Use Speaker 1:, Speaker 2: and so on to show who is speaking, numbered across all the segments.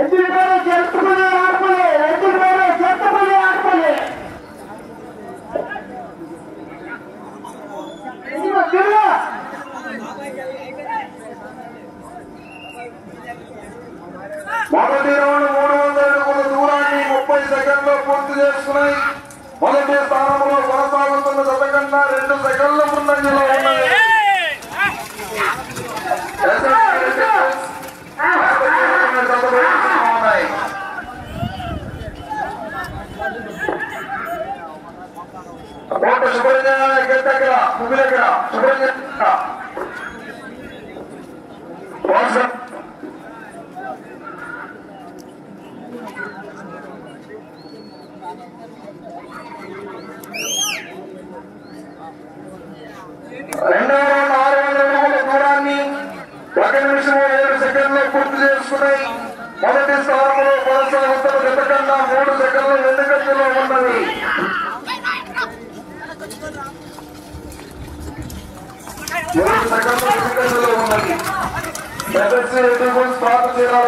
Speaker 1: ఎద్దుల పేరు చెత్తపల్లి ఆడపల్లి ఎద్దుల పేరు చెత్తపల్లి ఆడపల్లి
Speaker 2: మొదటి రౌండ్ మూడు వందల అడుగుల దూరాన్ని ముప్పై సెకండ్లో పూర్తి చేసుకున్నాయి. మొదటి స్థానంలో కొనసాగుతున్న జత కన్నా రెండు సెకండ్ల ముందంజలో ఉన్నది జత బయటకు ఉన్నాయి. కోట సుబ్రహ్మణ్య దగ్గర ముగ్గు దగ్గర సుబ్రహ్మణ్య వాట్సాప్ రెండవ ఆరు వందల అడుగుల దూరాన్ని ఒక నిమిషం ఏడు పూర్తి చేసుకున్నాయి మొదటి స్థానంలో కొనసాగుతున్న గత కన్నా మూడు సెకండ్లు వెనుకంజలో ఉన్నది మూడు సెకండ్లు వెనుకంజలో ఉన్నది ఎస్ఎస్సీ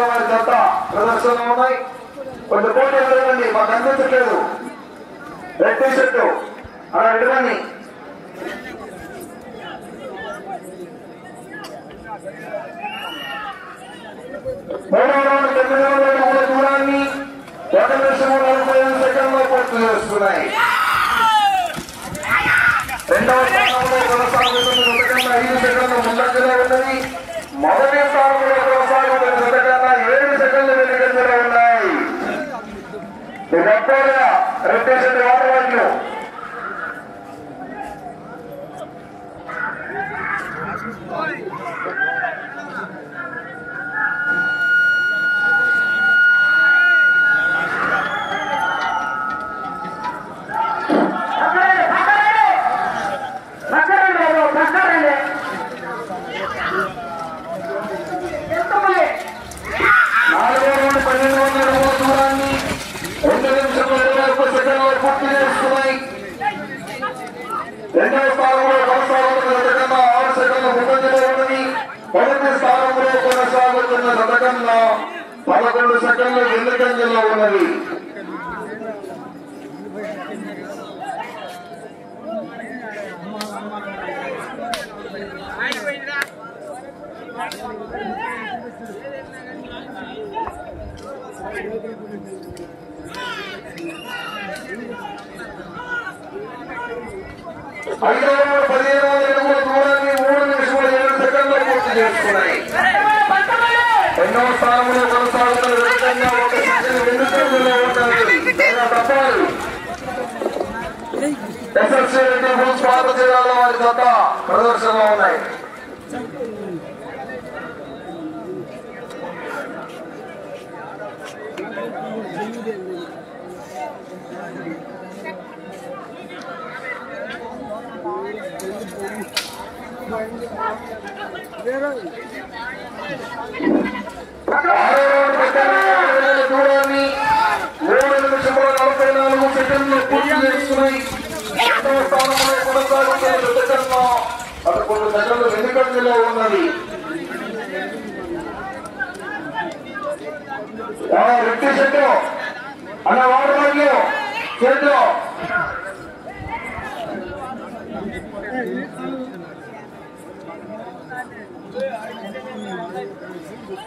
Speaker 2: వారి జత ఉన్నాయి కొంచెం పోటీ మాకు అందించట్లేదు రెడ్ టీ అలా మూడవ రౌండ్ తొమ్మిది వందల దూరాన్ని ఒక నలభై ఐదు సెకండ్లో పూర్తి చేస్తున్నాయి రెండవ స్థానంలో కొనసాగుతున్న జతకన్నా ఐదు సెకండ్లు ముందంజలో ఉన్నది. మొదటి స్థానంలో కొనసాగుతున్న జతకన్నా ఏడు సెకండ్లు వెనుకంజలో ఉన్నాయి. రెడ్డి వాటర్ వాళ్ళు
Speaker 1: పక్కరండి పక్కరండి పక్కరండి బాబు పక్కరండి చెత్తపల్లి
Speaker 2: నాలుగో రౌండ్ పన్నెండు వందల అడుగుల దూరాన్ని రెండు నిమిషముల ఇరవై ఒక్క సెకండ్లో పూర్తి చేసుకున్నాయి రెండవ స్థానంలో కొనసాగుతున్న జతకన్నా ఆరు సెకండ్ల ముందంజలో ఉన్నది మొదటి స్థానంలో కొనసాగుతున్న జతకన్నా పదకొండు సెకండ్లు వెనుకంజలో ఉన్నది ఐదవ పదిహేను వందల అడుగుల దూరాన్ని మూడు నిమిషముల ఏడు సెకండ్లు పూర్తి చేసుకున్నాయి ఎన్నో స్థానంలో కొనసాగుతున్న జతకన్నా ఒక సెకండ్ వెనుకంజలో ఉన్నది చాలా ఎస్ఎస్సీ రెడ్డి జిల్లాలో వారి ప్రదర్శనలో ఉన్నాయి. దూరాన్ని మూడు నిమిషముల నలభై నాలుగు సెకండ్లు పూర్తి చేసుకున్నాయి రెండవ స్థానంలో కొనసాగుతున్న జతకన్నా పదకొండు సెకండ్లు వెనుకంజలో ఉన్నది ఆ, రెడ్డి చెట్టు అలా వాడు వాళ్ళు చెట్టు
Speaker 1: పక్కరండి బాబు పక్కరండి
Speaker 2: ఏడు రెండు వేల ఒక వందల ఇరవై దూరానికి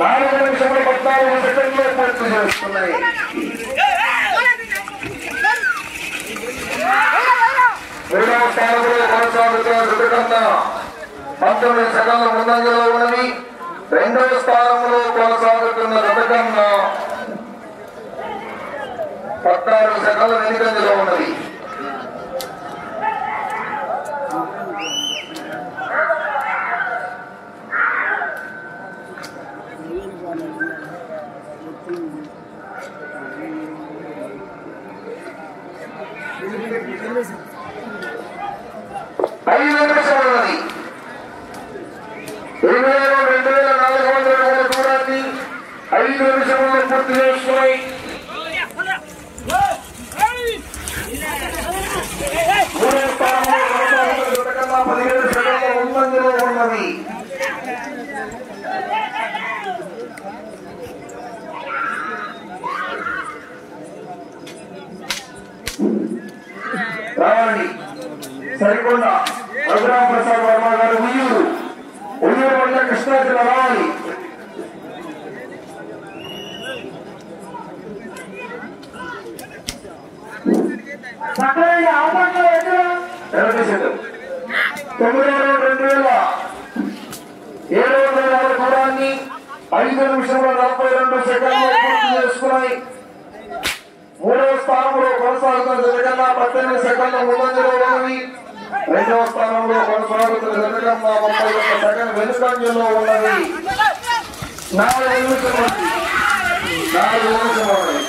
Speaker 2: నాలుగు నిమిషముల పద్నాలుగు సెకండ్లు పూర్తి చేస్తున్నాయి రెండవ స్థానంలో కొనసాగుతున్న జతకన్నా పంతొమ్మిది సెకండ్ల ముందంజలో ఉన్నవి రెండవ స్థానంలో కొనసాగుతున్న జతకన్నా పద్నాలుగు సెకండ్ల వెనుకంజలో ఉన్నది. திருவேஸ்வரை பதினேழு சதவீதம் ஒன்பது ஒன்பது రావాలి సరికొండ రఘురామ ప్రసాద్ వర్మ గారు ఉయ్యూరు ఉయ్యూరు వల్ల కృష్ణా జిల్లా రావాలి
Speaker 1: పక్కనండి ఆపట్లో
Speaker 2: తొమ్మిది రెండు వేల ఏడు వందల యాభై దూరాన్ని ఐదు నిమిషంలో నలభై రెండు సెకండ్లు పూర్తి చేసుకున్నాయి. మూడవ స్థానంలో కొనసాగుతున్న జనగన్న పద్దెనిమిది సెకండ్ల ముందంజలో ఉన్నది. రెండవ స్థానంలో కొనసాగుతున్న జనగన్న ముప్పై ఒక్క సెకండ్ వెనుకంజలో ఉన్నది. నాలుగు నిమిషం నాలుగు నిమిషం ఉన్నది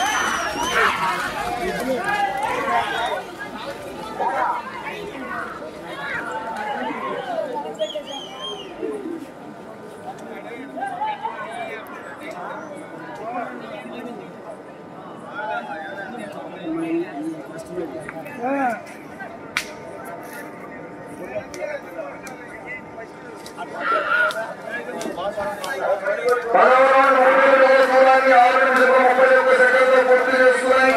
Speaker 2: పదవ రౌండ్ మూడు వేల దూరాన్ని ఆరు నిమిషాల ముప్పై ఒక్క సెకండ్లో పూర్తి చేసుకున్నాయి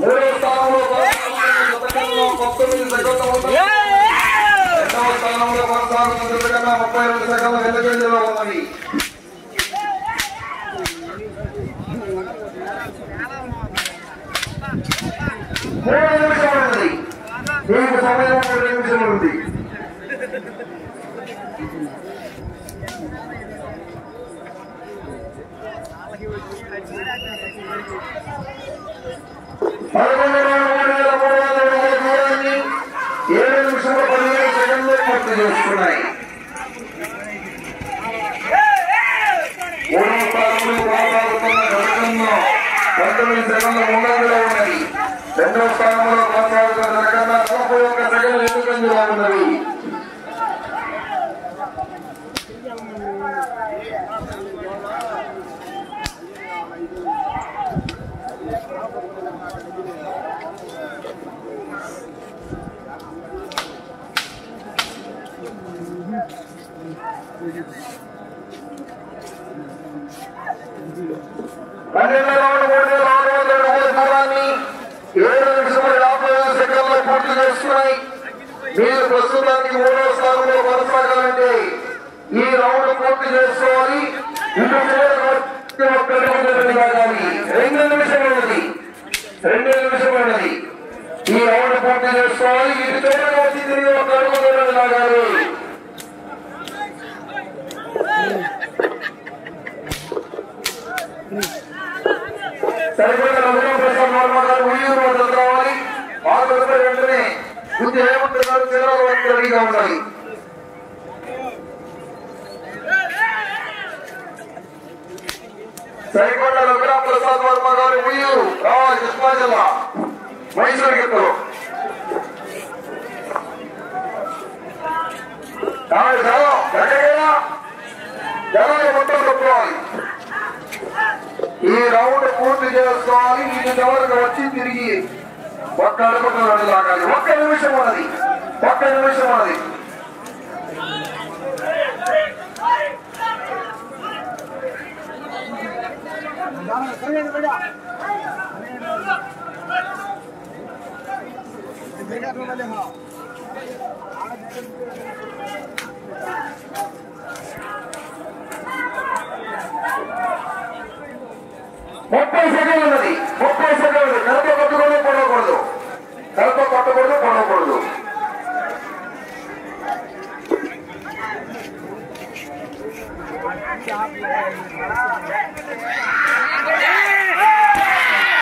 Speaker 2: మూడవ స్థానంలో కొనసాగుతున్న పంతొమ్మిది సెకండ్ల ఉన్నది రెండవ స్థానంలో కొనసాగుతున్న జనగన్న ముప్పై రెండు సెకండ్ల వెనుకంజలో ఉన్నది మూడు నిమిషాలు ఉంది మీకు సమయం మూడు నిమిషాలు ఉంది పదకొండు మూడు వేల మూడు వందల అడుగుల దూరాన్ని ఏడు నిమిషాల పదిహేను సెకండ్లు పూర్తి చేసుకున్నాయి మూడవ జనగన్న పంతొమ్మిది సెకండ్ల ముందంజలో ఉన్నది. రెండవ స్థానంలో కొనసాగుతున్న జనగన్న నలభై ఒక్క పన్నెండు రౌండ్ మూడు వేల ఆరు వందల అడుగుల దూరాన్ని ఏడు నిమిషముల యాభై ఐదు సెకండ్లు పూర్తి చేసుకున్నాయి మీరు ప్రస్తుతానికి మూడో స్థానంలో కొనసాగాలంటే ఈ రౌండ్ పూర్తి చేసుకోవాలి. ఇటు చివరికి నిమిషం రెండు ఉన్నది రెండు నిమిషములు ఉన్నది ఈ రౌండ్ పూర్తి చేసుకోవాలి. ఇటు చివరికి వచ్చి తిరిగి ఒక అడుగు లాగాలి హేమంత్ గారు చంద్రబాబు రెడీగా ఉండాలి. సరికొండ రఘురామ ప్రసాద్ వర్మ గారు ఉయ్యూరు రావాలి కృష్ణా జిల్లా మైసూరు గిత్తలు కావాలి జనం ఎక్కడైనా జనాలు మొత్తం తప్పుకోవాలి ఈ రౌండ్ పూర్తి చేసుకోవాలి. ఇది చివరికి వచ్చి తిరిగి ఒక్క అడుగుతో రెండు లాగాలి. ఒక్క నిమిషం ఉన్నది. ఒక్క నిమిషం అది
Speaker 3: ముప్పై సెకండ్ ఉన్నది.